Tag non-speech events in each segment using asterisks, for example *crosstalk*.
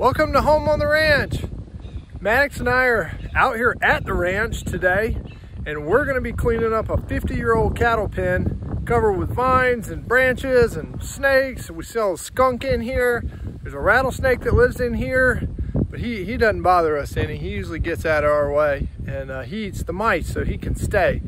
Welcome to Home on the Ranch. Maddox and I are out here at the ranch today and we're gonna be cleaning up a 50 year old cattle pen covered with vines and branches and snakes. We saw a skunk in here. There's a rattlesnake that lives in here, but he, he doesn't bother us any. He usually gets out of our way and uh, he eats the mice so he can stay.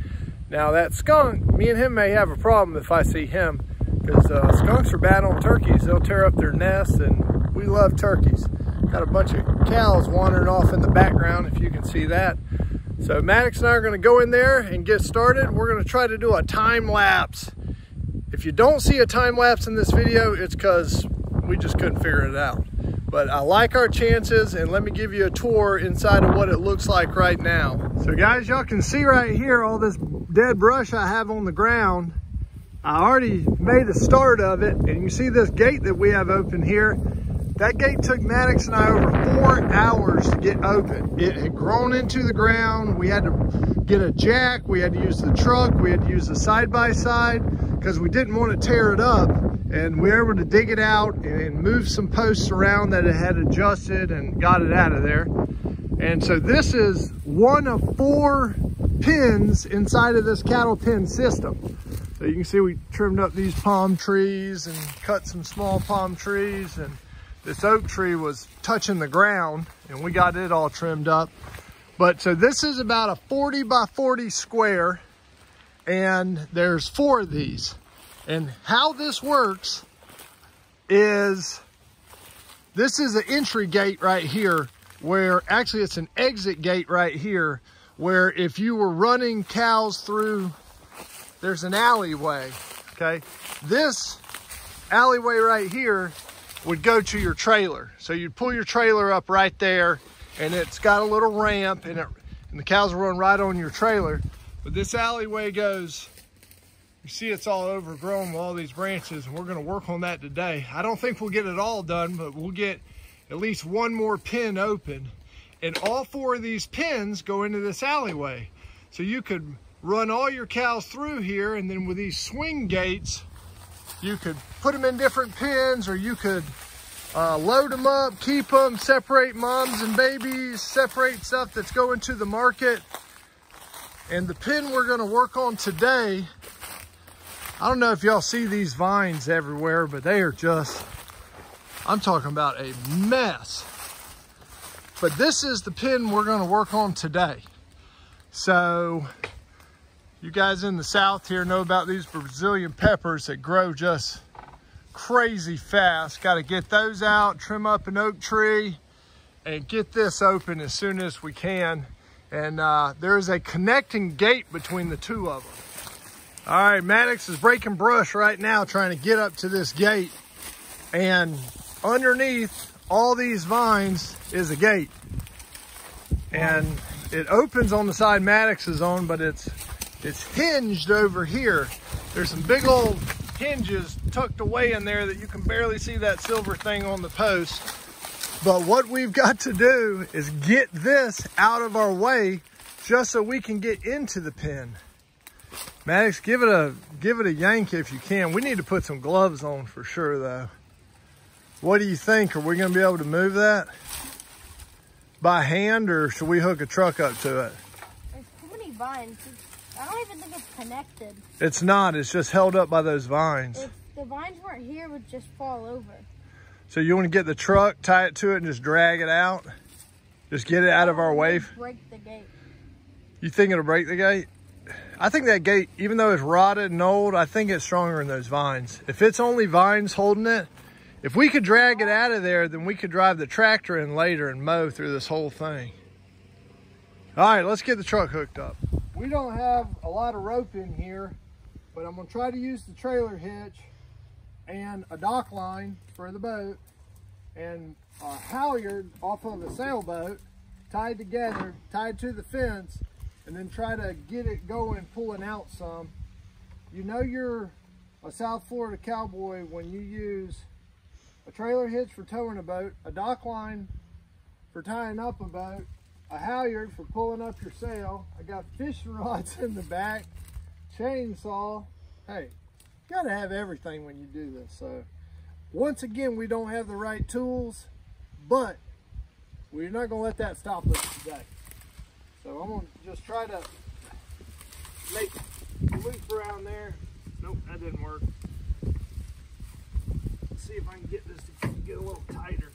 Now that skunk, me and him may have a problem if I see him because uh, skunks are bad on turkeys. They'll tear up their nests and we love turkeys. Got a bunch of cows wandering off in the background, if you can see that. So Maddox and I are gonna go in there and get started. We're gonna try to do a time lapse. If you don't see a time lapse in this video, it's because we just couldn't figure it out. But I like our chances and let me give you a tour inside of what it looks like right now. So guys, y'all can see right here all this dead brush I have on the ground. I already made a start of it and you see this gate that we have open here that gate took Maddox and I over four hours to get open. It had grown into the ground. We had to get a jack. We had to use the truck. We had to use the side-by-side because we didn't want to tear it up. And we were able to dig it out and move some posts around that it had adjusted and got it out of there. And so this is one of four pins inside of this cattle pen system. So you can see we trimmed up these palm trees and cut some small palm trees and this oak tree was touching the ground and we got it all trimmed up. But so this is about a 40 by 40 square and there's four of these. And how this works is this is an entry gate right here where actually it's an exit gate right here where if you were running cows through, there's an alleyway, okay? This alleyway right here would go to your trailer. So you'd pull your trailer up right there and it's got a little ramp and, it, and the cows run right on your trailer. But this alleyway goes, you see it's all overgrown with all these branches and we're gonna work on that today. I don't think we'll get it all done, but we'll get at least one more pin open. And all four of these pins go into this alleyway. So you could run all your cows through here and then with these swing gates, you could put them in different pens or you could uh, load them up, keep them, separate moms and babies, separate stuff that's going to the market. And the pin we're gonna work on today, I don't know if y'all see these vines everywhere, but they are just, I'm talking about a mess. But this is the pin we're gonna work on today. So you guys in the South here know about these Brazilian peppers that grow just crazy fast. Got to get those out, trim up an oak tree, and get this open as soon as we can. And uh, there is a connecting gate between the two of them. All right, Maddox is breaking brush right now trying to get up to this gate. And underneath all these vines is a gate. And it opens on the side Maddox is on, but it's it's hinged over here. There's some big old hinges tucked away in there that you can barely see that silver thing on the post. But what we've got to do is get this out of our way just so we can get into the pen. Maddox, give it a give it a yank if you can. We need to put some gloves on for sure though. What do you think? Are we gonna be able to move that by hand or should we hook a truck up to it? There's too many vines. I don't even think it's connected. It's not. It's just held up by those vines. If the vines weren't here, it would just fall over. So you want to get the truck, tie it to it, and just drag it out? Just get it out of our way? Break the gate. You think it'll break the gate? I think that gate, even though it's rotted and old, I think it's stronger than those vines. If it's only vines holding it, if we could drag it out of there, then we could drive the tractor in later and mow through this whole thing. All right, let's get the truck hooked up we don't have a lot of rope in here, but I'm gonna try to use the trailer hitch and a dock line for the boat and a halyard off of the sailboat tied together, tied to the fence, and then try to get it going, pulling out some. You know you're a South Florida cowboy when you use a trailer hitch for towing a boat, a dock line for tying up a boat, a halyard for pulling up your sail. I got fishing *laughs* rods in the back, chainsaw. Hey, gotta have everything when you do this. So once again, we don't have the right tools, but we're not gonna let that stop us today. So I'm gonna just try to make a loop around there. Nope, that didn't work. Let's see if I can get this to get a little tighter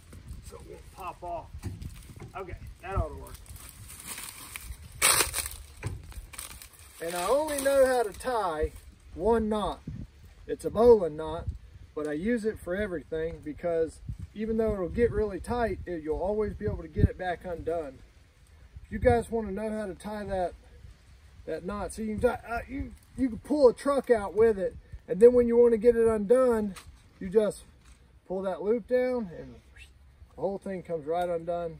so it won't pop off. Okay, that ought to work. And I only know how to tie one knot. It's a bowline knot, but I use it for everything because even though it'll get really tight, it, you'll always be able to get it back undone. If you guys want to know how to tie that that knot, so you can uh, you you can pull a truck out with it, and then when you want to get it undone, you just pull that loop down, and the whole thing comes right undone.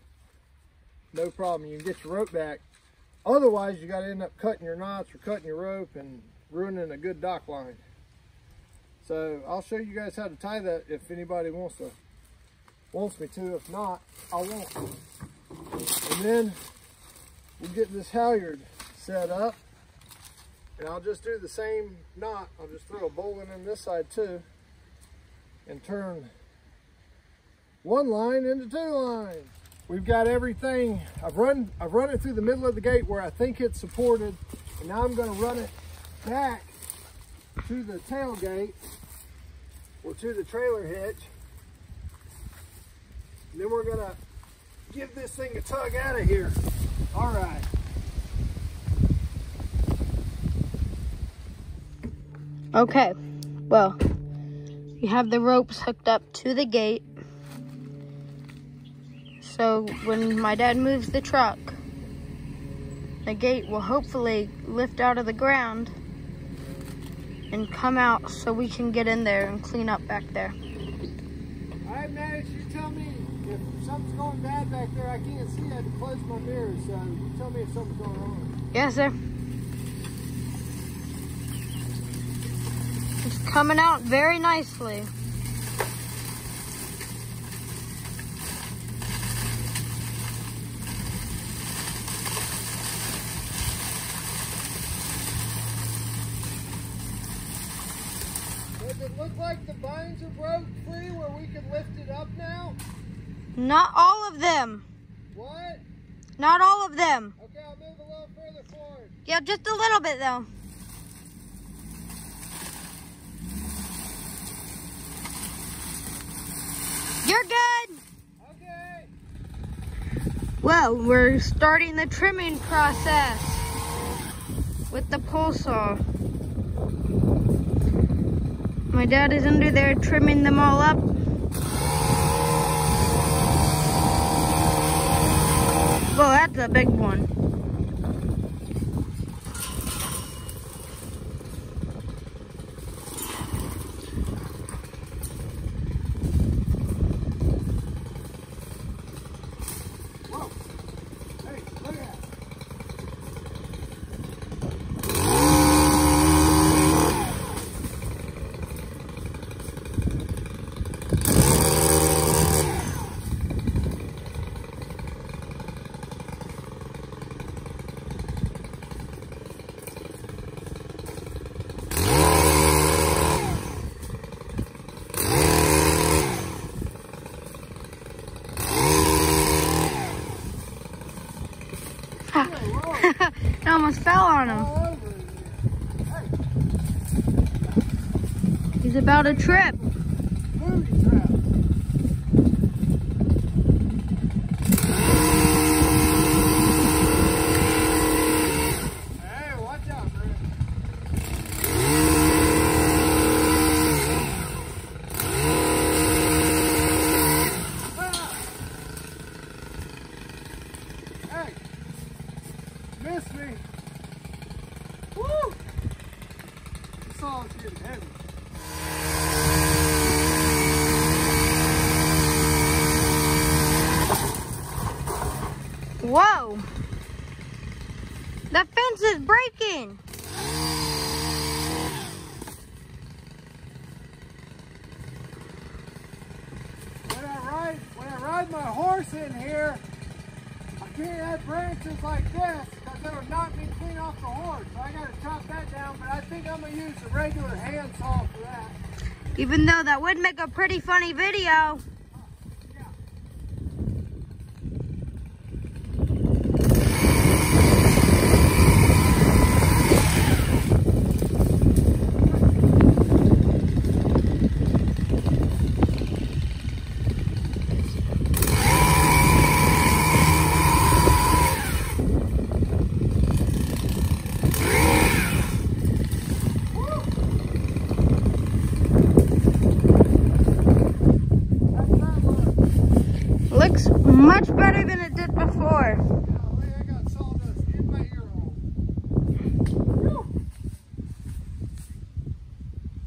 No problem. You can get your rope back. Otherwise, you got to end up cutting your knots or cutting your rope and ruining a good dock line. So I'll show you guys how to tie that if anybody wants to wants me to. If not, I won't. And then we'll get this halyard set up. And I'll just do the same knot. I'll just throw a bowline in this side too. And turn one line into two lines. We've got everything. I've run I've run it through the middle of the gate where I think it's supported. And now I'm gonna run it back to the tailgate or to the trailer hitch. And then we're gonna give this thing a tug out of here. All right. Okay, well, we have the ropes hooked up to the gate. So when my dad moves the truck, the gate will hopefully lift out of the ground and come out so we can get in there and clean up back there. All right, Maddox, you tell me if something's going bad back there. I can't see. I had to close my mirrors, so you tell me if something's going wrong. Yes, sir. It's coming out very nicely. Does it look like the vines are broke free where we can lift it up now? Not all of them. What? Not all of them. Okay, I'll move a little further forward. Yeah, just a little bit though. You're good. Okay. Well, we're starting the trimming process with the pole saw. My dad is under there trimming them all up. Well, Oh, that's a big one. Whoa. Hey, look at that. it almost fell on him. All over in here. Hey, He's about to trip. Whoa. The fence is breaking. When I ride, when I ride my horse in here, I can't have branches like this because it'll knock me clean off the horse. So I gotta chop that down, but I think I'm gonna use a regular hand saw for that. Even though that would make a pretty funny video. Yeah. looks much better than it did before. Golly, I got sawdust in my ear hole. Whew.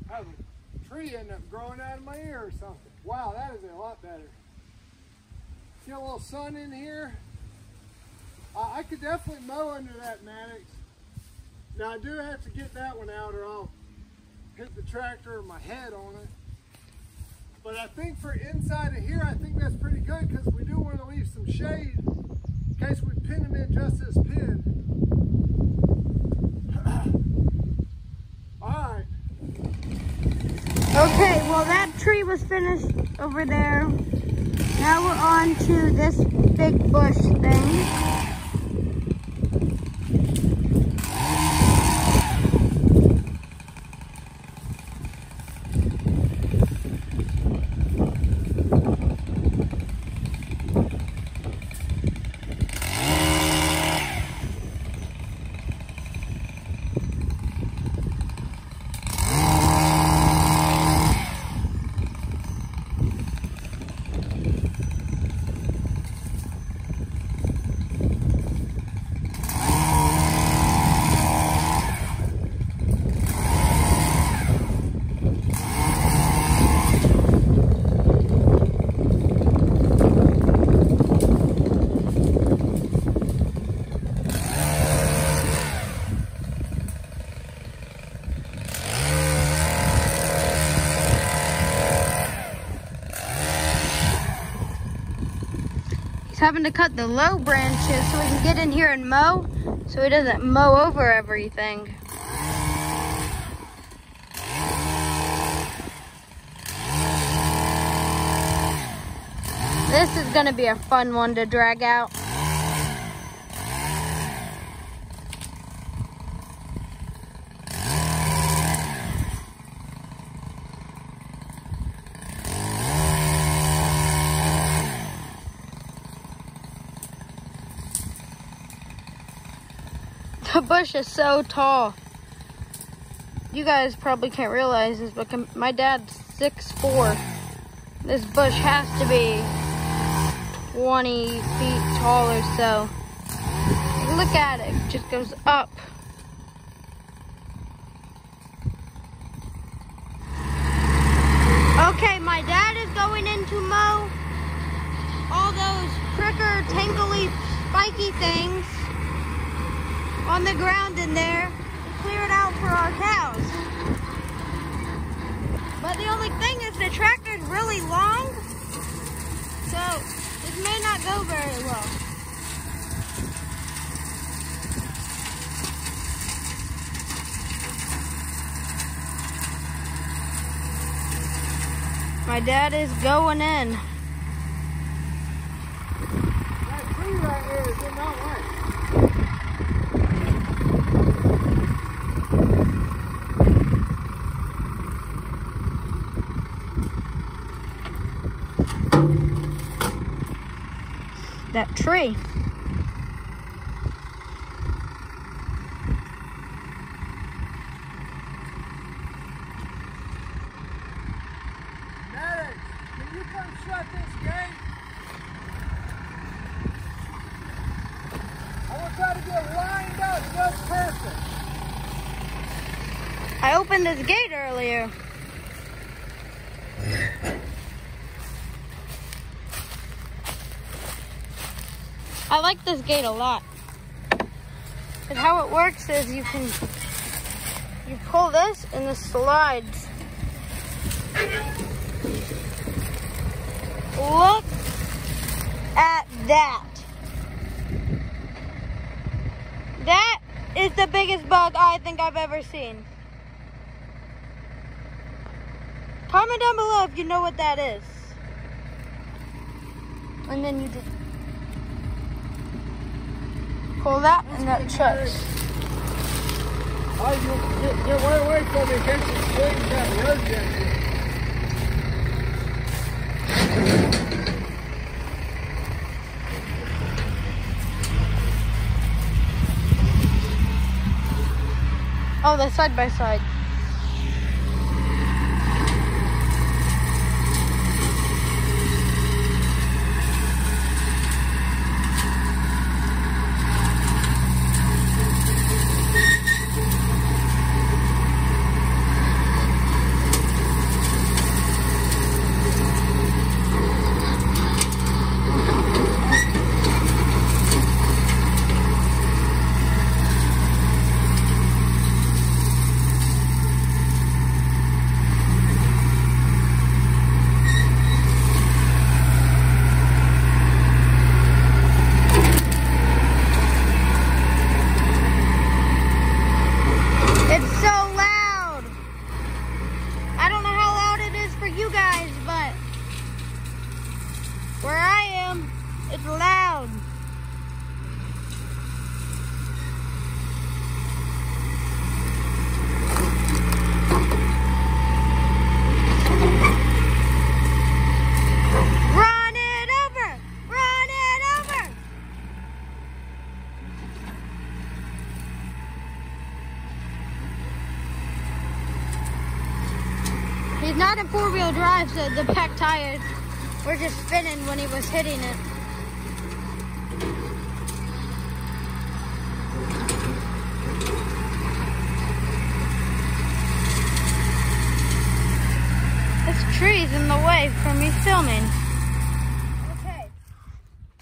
That was a tree ended up growing out of my ear or something. Wow, that is a lot better. Get a little sun in here. I could definitely mow under that Maddox. Now I do have to get that one out or I'll hit the tractor or my head on it. But I think for inside of here, I think that's pretty good because we do want to leave some shade in case we pin them in just this pin. *clears throat* All right. Okay, well that tree was finished over there. Now we're on to this big bush thing. He's having to cut the low branches so we can get in here and mow so he doesn't mow over everything. This is gonna be a fun one to drag out. The bush is so tall. You guys probably can't realize this, but com- my dad's 6'4". This bush has to be 20 feet tall or so. Look at it, it just goes up. Okay, my dad is going in to mow all those pricker, tangly, spiky things on the ground in there to clear it out for our cows. But the only thing is the tractor's really long, so this may not go very well. My dad is going in. That tree right there is in my way. That tree. Maddox, can you come shut this gate? I want to try to get lined up just perfect. I opened this gate earlier. I like this gate a lot. And how it works is you can you pull this and this slides. Look at that. That is the biggest bug I think I've ever seen. Comment down below if you know what that is. And then you just pull that and that shuts. Oh, you away from me swings that. Oh, they're side by side. them. It's loud. Run it over! Run it over! He's not in four-wheel drive, so the back tires were just spinning when he was hitting it. This tree's in the way from me filming. Okay.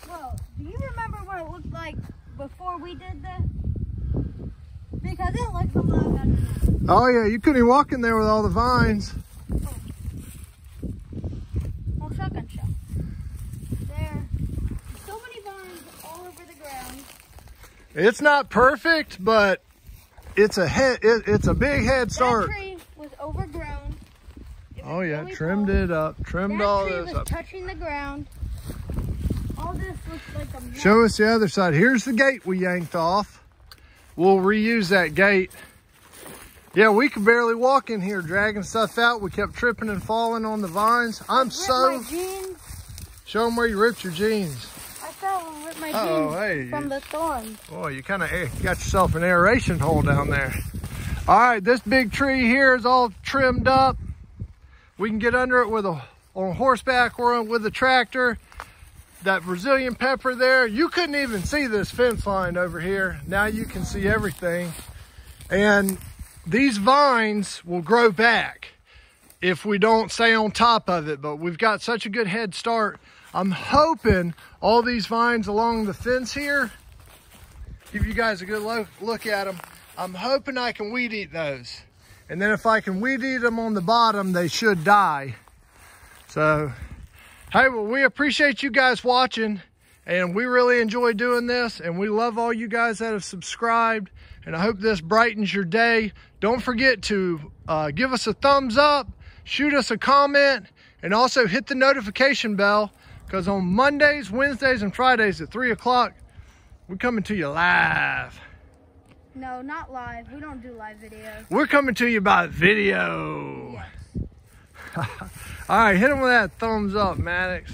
Well, do you remember what it looked like before we did this? Because it looks a lot better. Oh yeah, you couldn't walk in there with all the vines. Well, shotgun shot. There. So many vines all over the ground. It's not perfect, but it's a head. It, it's a big head start. That tree was overgrown. Oh, it was Oh yeah, really trimmed tall. it up, trimmed That all tree this was up. touching the ground. All this looks like a. Show us the other side. Here's the gate we yanked off. We'll reuse that gate. Yeah, we could barely walk in here dragging stuff out. We kept tripping and falling on the vines. I'm so. Show them where you ripped your jeans. I fell and ripped my Uh-oh, hey. from the thorns. Boy, you kind of eh, got yourself an aeration hole down there. All right, this big tree here is all trimmed up. We can get under it with a on horseback or with a tractor. That Brazilian pepper there, you couldn't even see this fence line over here. Now you can see everything. And these vines will grow back if we don't stay on top of it, but we've got such a good head start. I'm hoping all these vines along the fence here give you guys a good look, look at them. I'm hoping I can weed eat those. And then if I can weed eat them on the bottom, they should die. So, hey, well, we appreciate you guys watching and we really enjoy doing this and we love all you guys that have subscribed and I hope this brightens your day. Don't forget to uh, give us a thumbs up, shoot us a comment, and also hit the notification bell because on Mondays, Wednesdays, and Fridays at 3 o'clock, we're coming to you live. No, not live. We don't do live videos. We're coming to you by video. *laughs* All right, hit them with that thumbs up, Maddox.